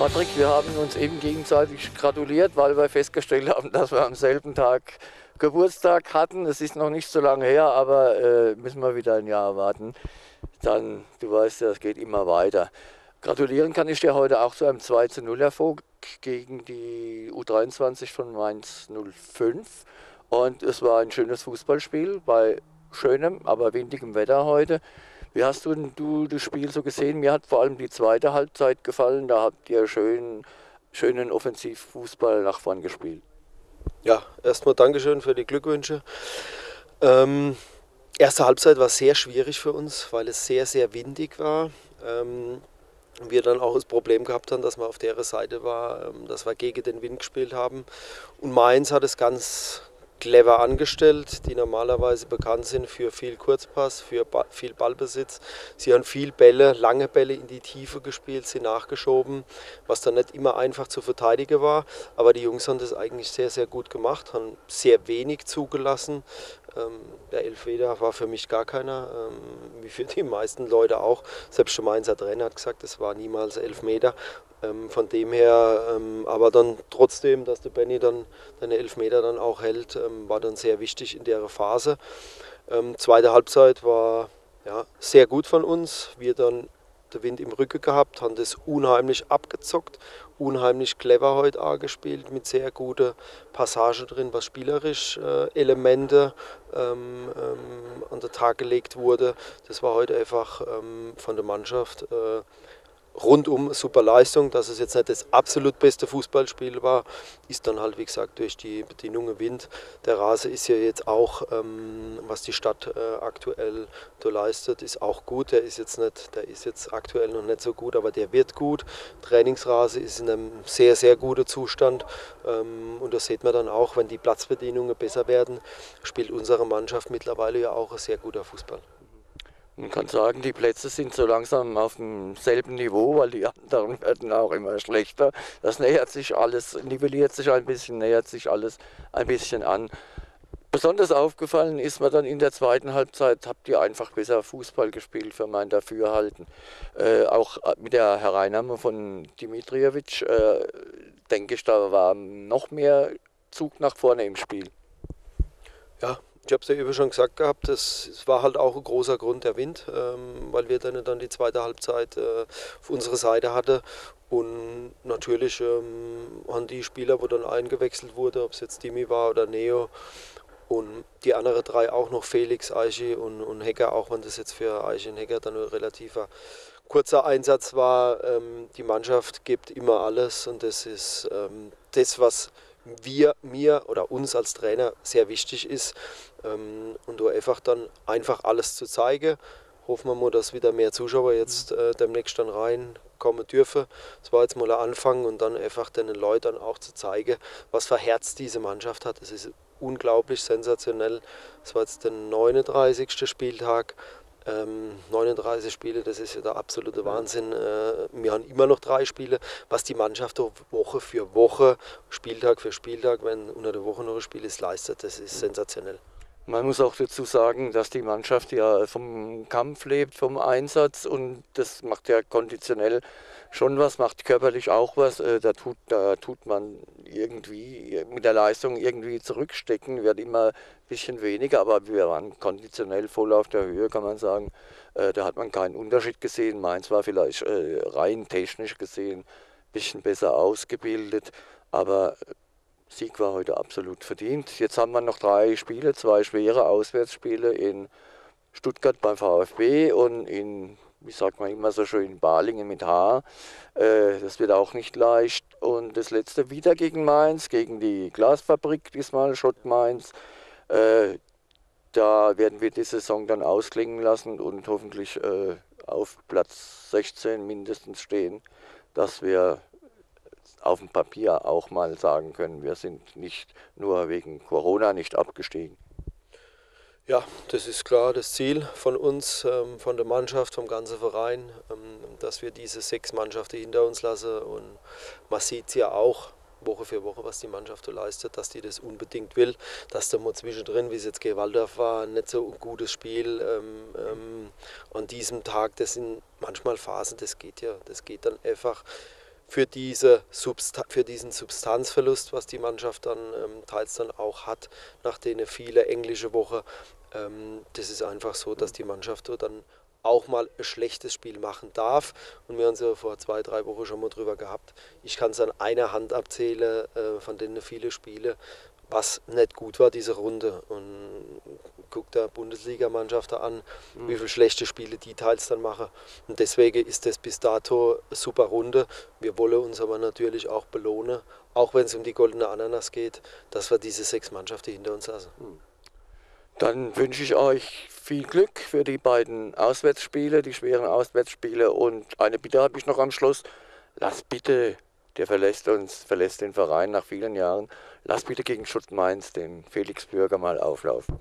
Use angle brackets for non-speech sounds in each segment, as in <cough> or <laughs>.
Patrick, wir haben uns eben gegenseitig gratuliert, weil wir festgestellt haben, dass wir am selben Tag Geburtstag hatten. Es ist noch nicht so lange her, aber äh, müssen wir wieder ein Jahr warten. Dann, du weißt ja, es geht immer weiter. Gratulieren kann ich dir heute auch zu einem 2 zu 0 Erfolg gegen die U23 von Mainz 05. Und es war ein schönes Fußballspiel bei schönem, aber windigem Wetter heute. Wie hast du, du das Spiel so gesehen? Mir hat vor allem die zweite Halbzeit gefallen. Da habt ihr schön, schönen Offensivfußball nach vorn gespielt. Ja, erstmal Dankeschön für die Glückwünsche. Ähm, erste Halbzeit war sehr schwierig für uns, weil es sehr, sehr windig war. Ähm, wir dann auch das Problem gehabt haben, dass man auf der Seite war, ähm, dass wir gegen den Wind gespielt haben. Und Mainz hat es ganz clever angestellt, die normalerweise bekannt sind für viel Kurzpass, für viel Ballbesitz. Sie haben viel Bälle, lange Bälle in die Tiefe gespielt, sie nachgeschoben, was dann nicht immer einfach zu verteidigen war. Aber die Jungs haben das eigentlich sehr, sehr gut gemacht, haben sehr wenig zugelassen. Ähm, der Elfmeter war für mich gar keiner, ähm, wie für die meisten Leute auch. Selbst schon Mainzer Trainer hat gesagt, es war niemals Elfmeter. Ähm, von dem her, ähm, aber dann trotzdem, dass der Benny dann seine Elfmeter dann auch hält, ähm, war dann sehr wichtig in der Phase. Ähm, zweite Halbzeit war ja, sehr gut von uns. Wir dann den Wind im Rücken gehabt, haben das unheimlich abgezockt, unheimlich clever heute auch gespielt, mit sehr guten Passagen drin, was spielerisch äh, Elemente ähm, ähm, an den Tag gelegt wurde. Das war heute einfach ähm, von der Mannschaft äh, rundum super Leistung. Dass es jetzt nicht das absolut beste Fußballspiel war, ist dann halt, wie gesagt, durch die Bedingungen Wind. Der Rasen ist ja jetzt auch, ähm, was die Stadt äh, aktuell da leistet, ist auch gut. Der ist jetzt nicht, der ist jetzt aktuell noch nicht so gut, aber der wird gut. Trainingsrasen ist in einem sehr, sehr guten Zustand. Ähm, und das sieht man dann auch, wenn die Platzbedingungen besser werden, spielt unsere Mannschaft mittlerweile ja auch ein sehr guter Fußball. Man kann sagen, die Plätze sind so langsam auf demselben Niveau, weil die anderen <laughs> werden auch immer schlechter. Das nähert sich alles, nivelliert sich ein bisschen, nähert sich alles ein bisschen an. Besonders aufgefallen ist mir dann in der zweiten Halbzeit, habt ihr einfach besser Fußball gespielt für mein Dafürhalten. Äh, auch mit der Hereinnahme von Dimitrijevic, äh, denke ich, da war noch mehr Zug nach vorne im Spiel. Ja, ich habe es ja eben schon gesagt gehabt, es war halt auch ein großer Grund der Wind, ähm, weil wir dann, dann die zweite Halbzeit äh, auf unserer Seite hatten. Und natürlich ähm, haben die Spieler, wo dann eingewechselt wurde, ob es jetzt Dimi war oder Neo, und die anderen drei auch noch, Felix, Eichi und, und Hecker, auch wenn das jetzt für Eichi und Hecker dann ein relativer kurzer Einsatz war. Ähm, die Mannschaft gibt immer alles und das ist ähm, das, was wir, mir oder uns als Trainer sehr wichtig ist. Ähm, und du einfach dann einfach alles zu zeigen. Hoffen wir mal, dass wieder mehr Zuschauer jetzt äh, demnächst dann reinkommen dürfen. Das war jetzt mal ein Anfang und dann einfach den Leuten auch zu zeigen, was für Herz diese Mannschaft hat. Es ist unglaublich sensationell. Es war jetzt der 39. Spieltag. Ähm, 39 Spiele, das ist ja der absolute Wahnsinn. Äh, wir haben immer noch drei Spiele, was die Mannschaft Woche für Woche, Spieltag für Spieltag, wenn unter der Woche noch ein Spiel ist, leistet. Das ist sensationell. Man muss auch dazu sagen, dass die Mannschaft ja vom Kampf lebt, vom Einsatz und das macht ja konditionell schon was, macht körperlich auch was. Äh, da tut, da tut man irgendwie mit der Leistung irgendwie zurückstecken, wird immer ein bisschen weniger, aber wir waren konditionell voll auf der Höhe, kann man sagen. Äh, da hat man keinen Unterschied gesehen. Mainz war vielleicht äh, rein technisch gesehen ein bisschen besser ausgebildet, aber Sieg war heute absolut verdient. Jetzt haben wir noch drei Spiele, zwei schwere Auswärtsspiele in Stuttgart beim VfB und in, wie sagt man immer so schön, in Balingen mit H. Äh, das wird auch nicht leicht. Und das letzte wieder gegen Mainz, gegen die Glasfabrik, diesmal Schott Mainz. Äh, da werden wir die Saison dann ausklingen lassen und hoffentlich äh, auf Platz 16 mindestens stehen, dass wir auf dem Papier auch mal sagen können, wir sind nicht nur wegen Corona nicht abgestiegen. Ja, das ist klar das Ziel von uns, ähm, von der Mannschaft, vom ganzen Verein, ähm, dass wir diese sechs Mannschaften hinter uns lassen. Und man sieht es ja auch Woche für Woche, was die Mannschaft so leistet, dass die das unbedingt will. Dass da mal zwischendrin, wie es jetzt gegen Waldorf war, nicht so ein gutes Spiel ähm, ähm, an diesem Tag, das sind manchmal Phasen, das geht ja, das geht dann einfach für, diese Substa für diesen Substanzverlust, was die Mannschaft dann ähm, teils dann auch hat, nach denen viele englische Woche. Ähm, das ist einfach so, dass die Mannschaft dann auch mal ein schlechtes Spiel machen darf. Und wir haben es ja vor zwei, drei Wochen schon mal drüber gehabt. Ich kann es an einer Hand abzählen, äh, von denen viele Spiele, was nicht gut war, diese Runde. Und guckt der Bundesligamannschaft an, mhm. wie viele schlechte Spiele die teils dann machen. Und deswegen ist das bis dato eine super Runde. Wir wollen uns aber natürlich auch belohnen, auch wenn es um die goldene Ananas geht, dass wir diese sechs Mannschaften hinter uns lassen. Mhm. Dann wünsche ich euch viel Glück für die beiden Auswärtsspiele, die schweren Auswärtsspiele. Und eine Bitte habe ich noch am Schluss. Lass bitte, der verlässt uns, verlässt den Verein nach vielen Jahren, lass bitte gegen Schutz Mainz den Felix Bürger mal auflaufen.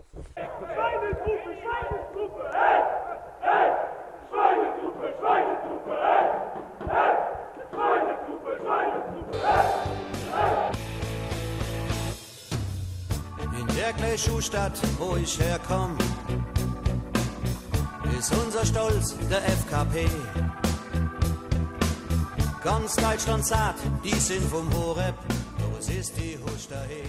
der Gleichschuhstadt, wo ich herkomme, ist unser Stolz der FKP. Ganz Deutschland sagt, die sind vom Horeb, es ist die Husterhe.